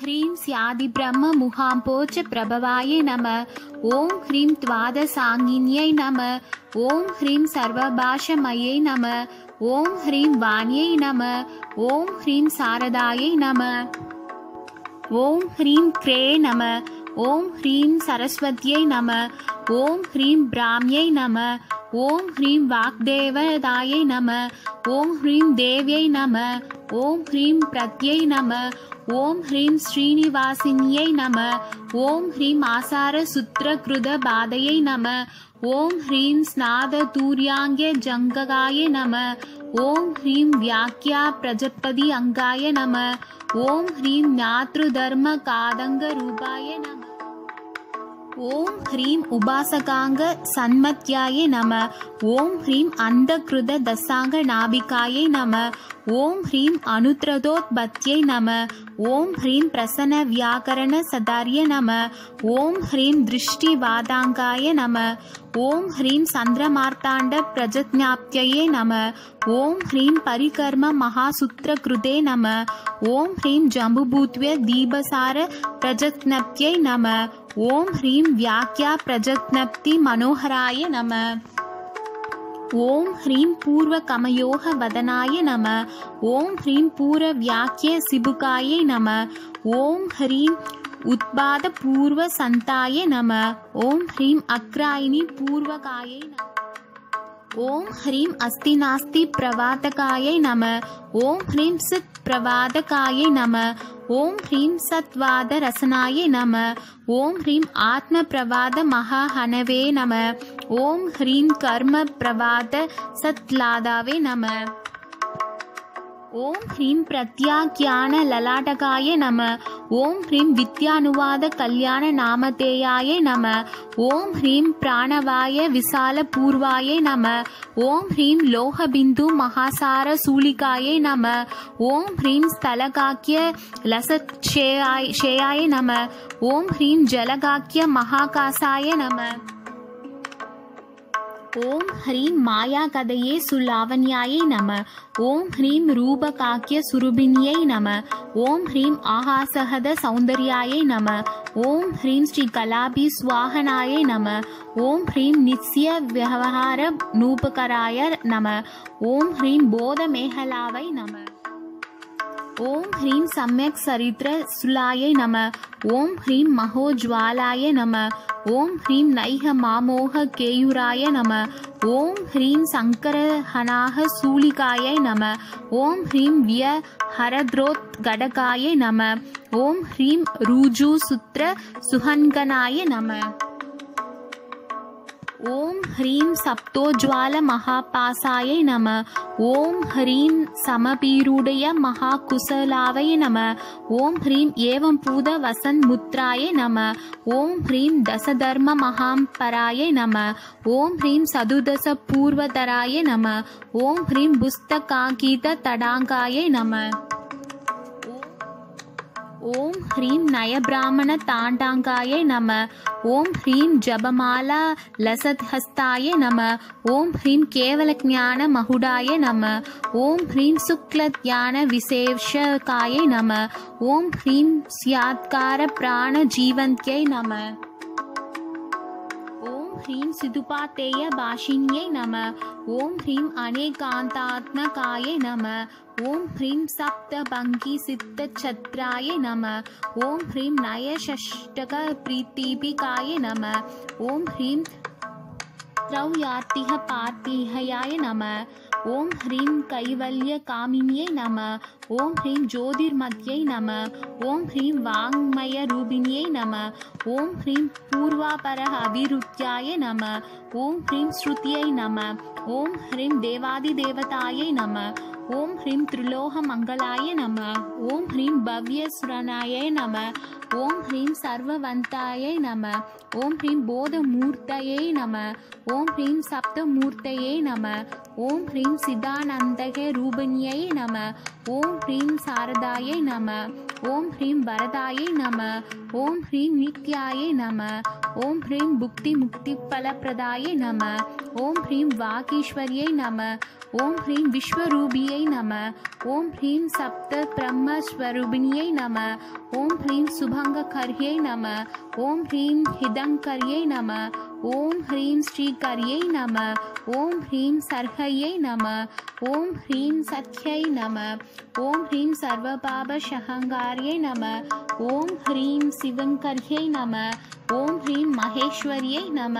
ஹ்ரீம் சியாதி பிரம்ம முகாம் போச்ச பிரபவாயே நம ஓம் ஹ்ரீம் துவாத சாங்கின்யை நம ஓம் ஹ்ரீம் சர்வபாஷமயை நம ஓம் ஹ்ரீம் வாணியை நம ஓம் ஹ்ரீம் சாரதாயை நம ஓம் ஹ்ரீம் க்ரே நம ஓம் ஹ்ரீம் சரஸ்வத்யை நம ஓம் ஹ்ரீம் பிராமியை நம ஓம் ஹ்ரீம் வாக்தேவதாயை நம ஓம் ஹ்ரீம் தேவியை நம ஓம் ஹ்ரீம் பிரத்யை நம ॐ ह्रीं श्रीनिवासिन्यै नमः ॐ ह्रीं आसारसूत्रकृतबाधयै नमः ॐ ह्रीं स्नादतूर्याङ्ग्यजङ्गकाय नमः ॐ ह्रीं व्याख्या प्रजपति अङ्गाय नमः ॐ ह्रीं ज्ञातृधर्मकादङ्गरूपाय नमः ॐ ह्रीं उपासकाङ्ग सन्मत्याय नमः ॐ ह्रीं अन्धकृतदशाङ्गनाभिकायै नमः ॐ ह्रीं अनुत्रतोत्पत्त्यै नमः ॐ ह्रीं प्रसन्नव्याकरणसदार्य ह्रीं दृष्टिवादाङ्गाय नमः ॐ ह्रीं चन्द्रमार्ताण्डप्रजज्ञाप्त्यये नमः ॐ ह्रीं परिकर्ममहासूत्रकृते नमः ॐ ह्रीं जम्बुभूत्य दीपसार प्रजज्ञप्त्यै नमः ॐ ह्रीं व्याख्या प्रजज्ञप्तिमनोहराय नमः। ॐ ह्रीं पूर्वकमयोः वदनाय नमः। ॐ ह्रीं पूर्वव्याख्य सिबुकायै नमः। ॐ ह्रीं उत्पादपूर्वसन्ताय नमः। ह्रीं अग्रायिनी पूर्वकायै नमः ॐ ह्रीं अस्ति नास्ति प्रवातकायै नमः ॐ ह्रीं सित् प्रवादकायै नमः ॐ ह्रीं सत्वादरसनाय नमः नमः ॐ ह्रीं कर्मप्रवाद ॐ ह्रीं प्रत्याख्यानललाटकाय नमः ஓம் ஹ்ரீம் வித்யானுவாத கல்யாண நாமதேயாய நம. ஓம் ஹ்ரீம் பிராணவாய விசால பூர்வாய நம. ஓம் ஹ்ரீம் லோகபிந்து மகாசார சூலிகாய நம. ஓம் ஹ்ரீம் ஸ்தலகாக்கிய லசத் நம. ஓம் ஹ்ரீம் ஜலகாக்கிய மகாகாசாய நம. ஓம் ஹ்ரீம் மாயா கதையே சுல்லாவண்யாயை நம. ஓம் ஹ்ரீம் ரூபகாக்கிய சுருபினியை நம. ஓம் ஹ்ரீம் ஆகாசகத சௌந்தர்யாயை நம. ஓம் ஹ்ரீம் ஸ்ரீ கலாபி சுவாகனாயை நம. ஓம் ஹ்ரீம் நித்ய விவகார நூபகராய நம. ஓம் ஹ்ரீம் போத மேகலாவை நம. ஓம் ஹ்ரீம் சம்யக் சரித்திர சுலாய நம. ஓம் ஹ்ரீம் மகோஜ்வாலாய நம. ஓம் ஹ்ரீம் நைக மாமோக கேயுராய நம. ஓம் ஹ்ரீம் சங்கரஹனாக சூலிகாய நம. ஓம் ஹ்ரீம் விய ஹரத்ரோத் கடகாய நம. ஓம் ஹ்ரீம் ரூஜு சுத்ர சுஹன்கனாய நம. ॐ ह्रीं सप्तोज्ज्वालमहापासाय नमः। ॐ ह्रीं समपीरूढय महाकुशलावै नमः। ॐ ह्रीं एवं पूतवसन्मुद्राय नमः। ॐ ह्रीं दशधर्ममहाम्पराय नमः। ॐ ह्रीं सदुदशपूर्वतराय नमः। ॐ ह्रीं पुस्तकाङ्किततडाङ्गाय नमः ॐ ह्रीं नयब्राह्मणताण्डाङ्गाय नमः ॐ ह्रीं जपमाला लसत्हस्ताय नमः ॐ ह्रीं केवलज्ञानमहुडाय नमः ॐ ह्रीं शुक्लज्ञानविशेषकाय नमः ॐ ह्रीं स्यात्कारप्राणजीवन्त्यै नमः ह्रीं सिदुपातेयभाषिन्यै नमः ॐ ह्रीं अनेकान्तात्मकाय नमः ॐ ह्रीं सप्तभङ्गिसिद्धछत्राय नमः ॐ ह्रीं नयषष्टकप्रीतिपिकाय नमः ॐ ह्रीं त्रौयार्तिः पार्तिहयाय नमः ஓம் ஹ்ரீம் கைவல்ய காமினியை நம ஓம் ஹ்ரீம் ஜோதிர்மத்யை நம ஓம் ஹ்ரீம் வாங்மய ரூபிணியை நம ஓம் ஹ்ரீம் பூர்வாபர அபிருத்தியாய நம ஓம் ஹ்ரீம் ஸ்ருதியை நம ஓம் ஹ்ரீம் தேவாதி தேவதாயை நம ஓம் ஹ்ரீம் திரிலோக மங்களாய நம ஓம் ஹ்ரீம் பவ்யசுரனாய நம ஓம் ஹ்ரீம் சர்வவந்தாய நம ஓம் ஹ்ரீம் போதமூர்த்தையே நம ஓம் ஹ்ரீம் சப்தமூர்த்தையே நம ஓம் ஹ்ரீம் சிதானந்தக ரூபணியை நம ஓம் ஹ்ரீம் சாரதாயை நம ஓம் ஹ்ரீம் வரதாயை நம ஓம் ஹ்ரீம் நித்யாயை நம ஓம் ஹ்ரீம் புக்தி முக்தி பலப்பிரதாயை நம ஓம் ஹ்ரீம் வாகீஸ்வரியை நம ஓம் ஹ்ரீம் விஸ்வரூபியை நம ஓம் ஹ்ரீம் சப்த பிரம்மஸ்வரூபிணியை நம ஓம் ஹ்ரீம் சுபங்ககர்யை நம ஓம் ஹ்ரீம் ஹிதங்கர்யை நம ஓம் ஹ்ரீம் ஸ்ரீகர்யை நம ஓம் ஹ்ரீம் சர்ஹயை நம ஓம் ஹ்ரீம் சத்யை நம ஓம் ஹ்ரீம் சர்வபாப சர்வபாபஷஹங்காரியை நம ஓம் ஹ்ரீம் சிவங்கர்யை நம ஓம் ஹ்ரீம் மகேஸ்வரியை நம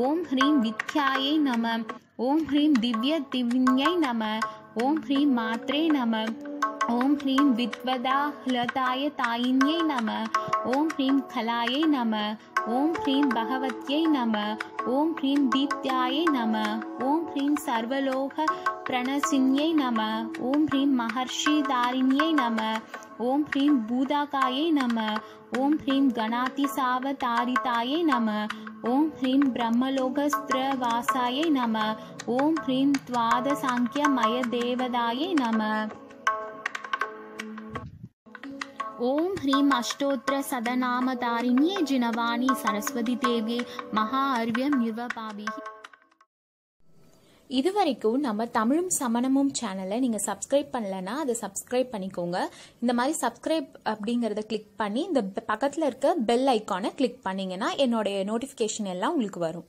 ஓம் ஹ்ரீம் வித்யாயை நம ஓம் ஹ்ரீம் திவ்ய திவ்யை நம ஓம் ஹ்ரீம் மாத்ரே நம ஓம் ஹ்ரீம் வித்வதா ஹ்லதாய தாயின்யை நம ஓம் ஹ்ரீம் கலாயை நம ஓம் ஹ்ரீம் பகவத்யை நம ஓம் ஹ்ரீம் தீப்தியாயை நம ஓம் ஹ்ரீம் சர்வலோக பிரணசின்யை நம ஓம் ஹ்ரீம் மகர்ஷி தாரிண்யை நம ஓம் ஹ்ரீம் பூதாகாயை நம ஓம் ஹ்ரீம் கணாதிசாவதாரிதாயை நம ஓம் ஹ்ரீம் பிரம்மலோகஸ்திரவாசாயை நம ஓம் ஹ்ரீம் துவாதசாங்கியமய தேவதாயை நம. ஓம் ஹ்ரீம் அஷ்டோத்திர சதநாமதாரிண்யே ஜினவாணி சரஸ்வதி தேவியை மகா அர்வியம் நிர்வபாபி இது வரைக்கும் நம்ம தமிழும் சமணமும் சேனலை நீங்கள் சப்ஸ்கிரைப் பண்ணலைன்னா அதை சப்ஸ்கிரைப் பண்ணிக்கோங்க. இந்த மாதிரி சப்ஸ்கிரைப் அப்படிங்கிறத கிளிக் பண்ணி இந்த பக்கத்தில் இருக்க பெல் ஐக்கானை கிளிக் பண்ணீங்கன்னா என்னுடைய நோட்டிஃபிகேஷன் எல்லாம் உங்களுக்கு வரும்.